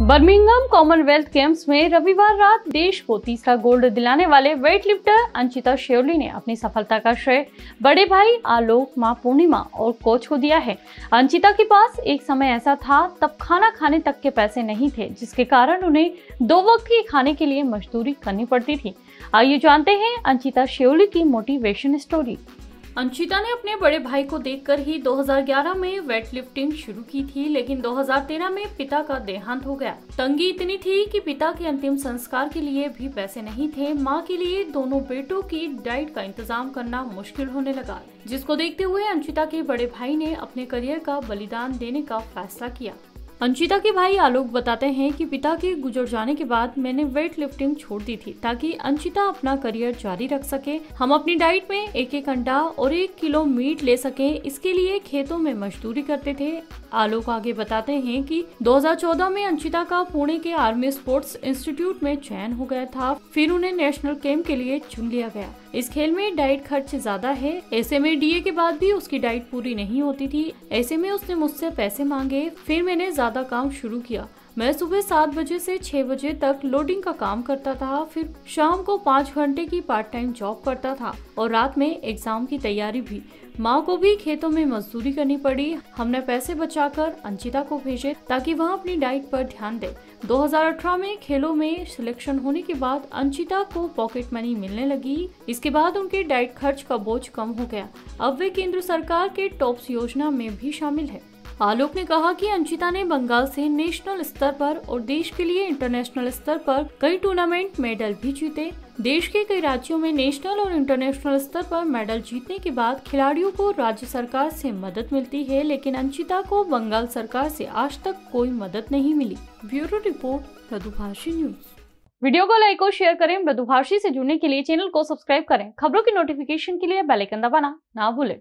Birmingham Commonwealth games में रविवार रात देश को तीसरा गोल्ड दिलाने वाले वेट लिफ्टर अंचिता शेवली ने अपनी सफलता का श्रेय, बड़े भाई आलोक माँ पूर्णिमा और कोच को दिया है। अंचिता के पास एक समय ऐसा था, तब खाना खाने तक के पैसे नहीं थे, जिसके कारण उन्हें दो वक्त के खाने के लिए मजदूरी करनी पड़ती थी। आइए जानते हैं अंचिता शेवली की मोटिवेशन स्टोरी। अंशिता ने अपने बड़े भाई को देखकर ही 2011 में वेट लिफ्टिंग शुरू की थी, लेकिन 2013 में पिता का देहांत हो गया। तंगी इतनी थी कि पिता के अंतिम संस्कार के लिए भी पैसे नहीं थे। माँ के लिए दोनों बेटों की डाइट का इंतज़ाम करना मुश्किल होने लगा, जिसको देखते हुए अंशिता के बड़े भाई ने अपने करियर का बलिदान देने का फैसला किया। अंशिता के भाई आलोक बताते हैं कि पिता के गुजर जाने के बाद मैंने वेट लिफ्टिंग छोड़ दी थी ताकि अंशिता अपना करियर जारी रख सके। हम अपनी डाइट में एक एक अंडा और एक किलो मीट ले सके, इसके लिए खेतों में मजदूरी करते थे। आलोक आगे बताते हैं कि 2014 में अंशिता का पुणे के आर्मी स्पोर्ट्स इंस्टीट्यूट में चयन हो गया था। फिर उन्हें नेशनल गेम के लिए चुन लिया गया। इस खेल में डाइट खर्च ज़्यादा है। ऐसे में डीए के बाद भी उसकी डाइट पूरी नहीं होती थी। ऐसे में उसने मुझसे पैसे मांगे, फिर मैंने काम शुरू किया। मैं सुबह सात बजे से छह बजे तक लोडिंग का काम करता था, फिर शाम को पाँच घंटे की पार्ट टाइम जॉब करता था और रात में एग्ज़ाम की तैयारी भी। माँ को भी खेतों में मजदूरी करनी पड़ी। हमने पैसे बचाकर अंशिता को भेजे ताकि वह अपनी डाइट पर ध्यान दे। 2018 में खेलों में सिलेक्शन होने के बाद अंशिता को पॉकेट मनी मिलने लगी। इसके बाद उनके डाइट खर्च का बोझ कम हो गया। अब वे केंद्र सरकार के टॉप्स योजना में भी शामिल है। आलोक ने कहा कि अंशिता ने बंगाल से नेशनल स्तर पर और देश के लिए इंटरनेशनल स्तर पर कई टूर्नामेंट मेडल भी जीते। देश के कई राज्यों में नेशनल और इंटरनेशनल स्तर पर मेडल जीतने के बाद खिलाड़ियों को राज्य सरकार से मदद मिलती है, लेकिन अंशिता को बंगाल सरकार से आज तक कोई मदद नहीं मिली। Bureau report Madhubhashi news. Video को लाइक और शेयर करें। मृदुभाषी से जुड़ने के लिए चैनल को सब्सक्राइब करें। खबरों की नोटिफिकेशन के लिए बेलाइकन दबाना ना भूलें।